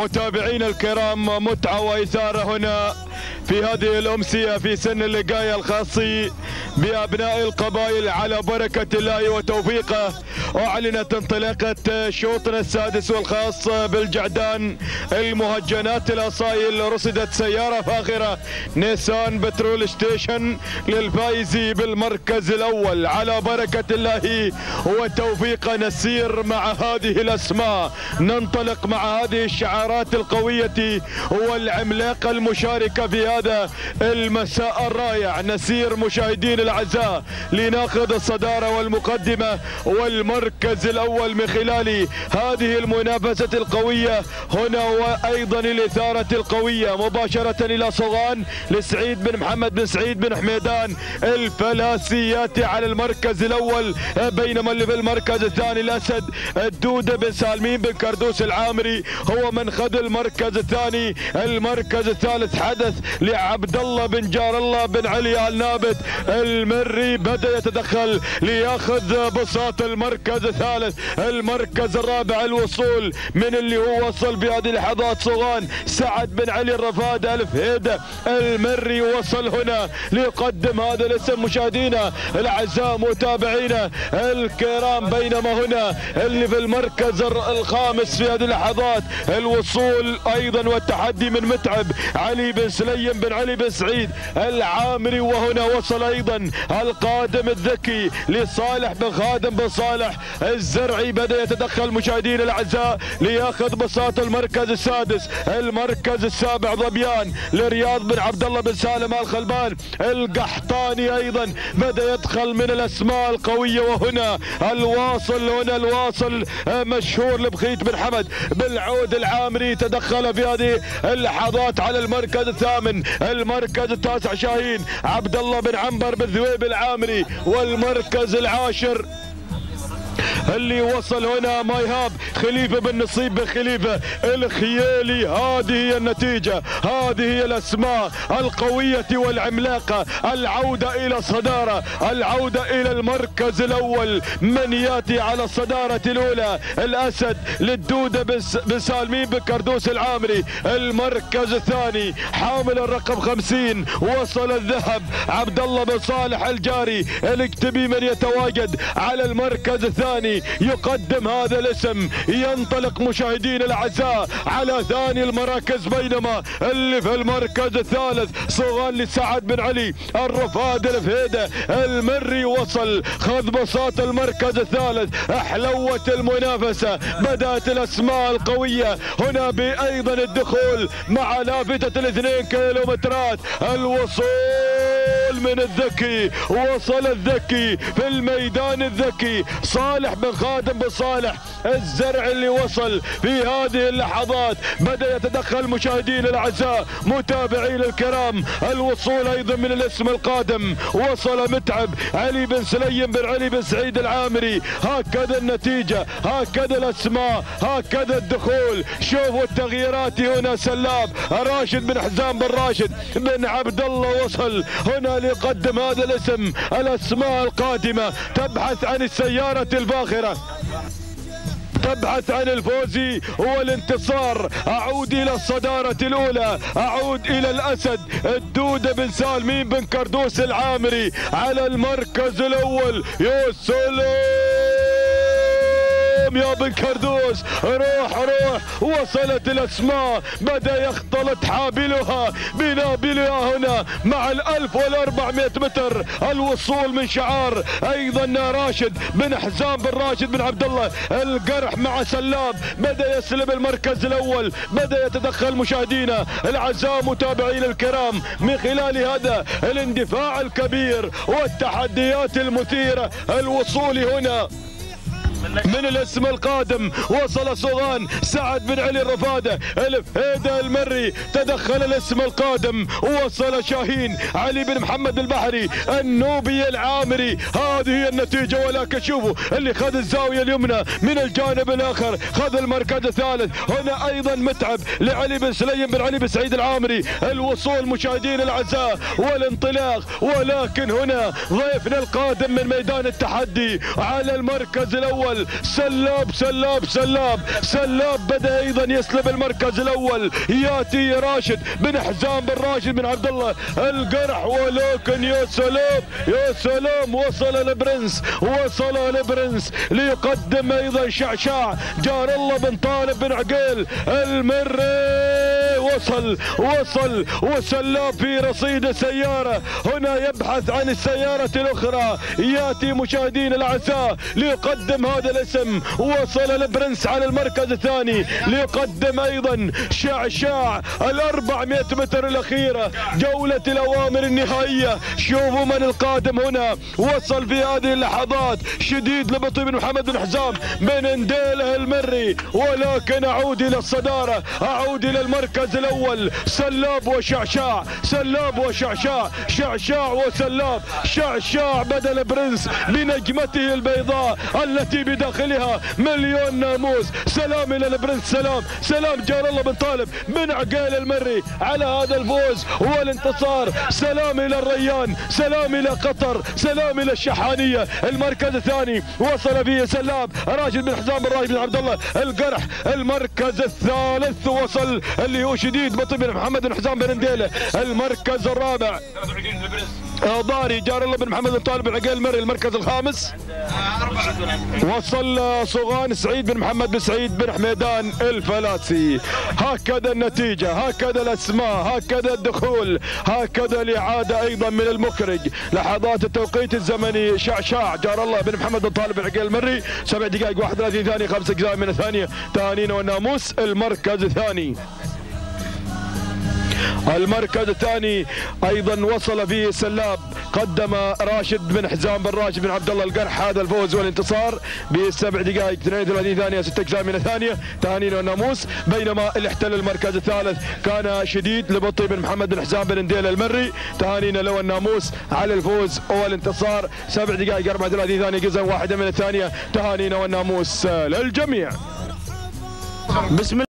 متابعينا الكرام متعة وإثارة هنا في هذه الأمسية في سن اللقاية الخاصي بأبناء القبائل على بركة الله وتوفيقه. أعلنت انطلاقة شوطنا السادس والخاص بالجعدان المهجنات الأصايل رصدت سيارة فاخرة نيسان بترول ستيشن للفائز بالمركز الأول. على بركة الله وتوفيقه نسير مع هذه الأسماء. ننطلق مع هذه الشعارات. القوية والعملاقة المشاركة في هذا المساء الرائع. نسير مشاهدين الأعزاء لناخذ الصدارة والمقدمة والمركز الأول من خلال هذه المنافسة القوية. هنا وأيضا الإثارة القوية مباشرة إلى صغان لسعيد بن محمد بن سعيد بن حميدان. الفلاسيات على المركز الأول بينما اللي في المركز الثاني الأسد الدودة بن سالمين بن كردوس العامري هو من خذ المركز الثاني المركز الثالث حدث لعبد الله بن جار الله بن علي آل نابت. المري بدأ يتدخل ليأخذ بساط المركز الثالث. المركز الرابع الوصول من اللي هو وصل بهذه اللحظات صغان سعد بن علي الرفاد ألف هيدا المري وصل هنا ليقدم هذا الاسم مشاهدينا الأعزاء متابعينا الكرام بينما هنا اللي في المركز الخامس في هذه اللحظات الوصول أيضا والتحدي من متعب علي بن سليم بن علي بن سعيد العامري وهنا وصل أيضا القادم الذكي لصالح بن خادم بن صالح الزرعي بدأ يتدخل مشاهدينا الأعزاء لياخذ بساط المركز السادس المركز السابع ظبيان لرياض بن عبد الله بن سالم الخلبان القحطاني أيضا بدأ يدخل من الأسماء القوية وهنا الواصل هنا الواصل مشهور لبخيت بن حمد بالعود العامري. تدخل في هذه اللحظات على المركز الثامن المركز التاسع شاهين عبد الله بن عنبر بن ذويب العامري والمركز العاشر اللي وصل هنا مايهاب خليفة بن نصيب بن خليفة الخيالي هذه هي النتيجة هذه هي الأسماء القوية والعملاقة. العودة إلى الصداره العودة إلى المركز الأول. من يأتي على الصدارة الأولى؟ الأسد للدودة بن سالمين بن كردوس العامري. المركز الثاني حامل الرقم 50 وصل الذهب. عبد الله بن صالح الجاري. الاكتبي من يتواجد على المركز الثاني. يقدم هذا الاسم. ينطلق مشاهدين الأعزاء على ثاني المراكز بينما اللي في المركز الثالث صغان لسعد بن علي الرفاد الفهيدة المري وصل خذ بساط المركز الثالث أحلوت المنافسة بدأت الأسماء القوية. هنا بايضا الدخول مع لافتة الاثنين كيلومترات. الوصول من الذكي وصل الذكي في الميدان الذكي. صالح بن خادم بن صالح الزرع اللي وصل في هذه اللحظات بدأ يتدخل مشاهدين الأعزاء متابعين الكرام. الوصول أيضا من الاسم القادم. وصل متعب علي بن سليم بن علي بن سعيد العامري. هكذا النتيجة هكذا الأسماء هكذا الدخول. شوفوا التغييرات هنا سلاب راشد بن حزام بن راشد بن عبد الله وصل. هنا ليقدم هذا الاسم الأسماء القادمة. تبحث عن السيارة الفاخرة. تبحث عن الفوز والانتصار أعود إلى الصدارة الأولى. أعود إلى الأسد. الدودة بن سالمين بن كردوس العامري على المركز الأول. يا سلام يا بن كردوس. روح روح. وصلت الأسماء. بدا يختلط حابلها؟ بنابلها هنا مع الألف والأربعمائة متر. الوصول من شعار أيضا راشد بن حزام بن راشد بن عبد الله. القرح مع سلام. بدا يسلم المركز الأول؟ بدا يتدخل مشاهدينا؟ الاعزاء متابعين الكرام. من خلال هذا الاندفاع الكبير والتحديات المثيرة الوصول هنا من الاسم القادم؟ وصل صغان سعد بن علي الرفادة. ألف هيدا المري. تدخل الاسم القادم. وصل شاهين علي بن محمد البحري النوبي العامري. هذه هي النتيجة. ولكن شوفوا اللي خذ الزاوية اليمنى من الجانب الآخر. خذ المركز الثالث. هنا أيضا متعب لعلي بن سليم بن علي بن سعيد العامري. الوصول مشاهدين الأعزاء. والانطلاق. ولكن هنا ضيفنا القادم من ميدان التحدي على المركز الأول. الأول. سلاب سلاب سلاب. سلاب بدأ أيضا يسلب المركز الأول. يأتي راشد بن حزام بن راشد بن عبد الله. القرح ولكن يا سلام يا سلام وصل البرنس وصل البرنس. ليقدم أيضا شعشاع. جار الله بن طالب بن عقيل. المري وصل وصل وسلاب في رصيد سيارة هنا يبحث عن السيارة الأخرى. يأتي مشاهدين الأعزاء ليقدم هذا الاسم. وصل البرنس على المركز الثاني. ليقدم أيضا شعشاع الأربعمائة متر الأخيرة جولة الأوامر النهائية. شوفوا من القادم هنا. وصل في هذه اللحظات. شديد لبطي بن محمد بن حزام. بن انديله المري. ولكن أعود إلى الصدارة. أعود إلى المركز الأول سلاب وشعشاع سلاب وشعشاع شعشاع وسلاب شعشاع بدل برنس بنجمته البيضاء التي بداخلها مليون ناموس. سلام إلى البرنس سلام سلام جار الله بن طالب بن عقيل المري على هذا الفوز والانتصار. سلام إلى الريان سلام إلى قطر سلام إلى الشحانية. المركز الثاني وصل فيه سلام راشد بن حزام بن راشد بن عبد الله القرح المركز الثالث وصل اللي هو شديد بطي بن محمد بن حزام بن نديله المركز الرابع. ضاري جار الله بن محمد بن طالب بن عقيل المري المركز الخامس. وصل صغان سعيد بن محمد بن سعيد بن حميدان الفلاسي. هكذا النتيجة هكذا الأسماء هكذا الدخول هكذا الإعادة أيضا من المخرج. لحظات التوقيت الزمني شعشاع جار الله بن محمد بن طالب بن عقيل المري سبع دقائق 31 ثانية خمس أجزاء من الثانية. تهانينا والناموس المركز الثاني. المركز الثاني أيضا وصل فيه سلاب قدم راشد بن حزام بن راشد بن عبد الله القرح. هذا الفوز والانتصار بسبع دقائق 32 ثانية ست اجزاء من الثانية. تهانينا والناموس. بينما اللي احتل المركز الثالث كان شديد لبطي بن محمد بن حزام بن نديل المري. تهانينا له الناموس على الفوز والانتصار. سبع دقائق 34 ثانية جزء واحدة من الثانية. تهانينا والناموس للجميع. بسم الله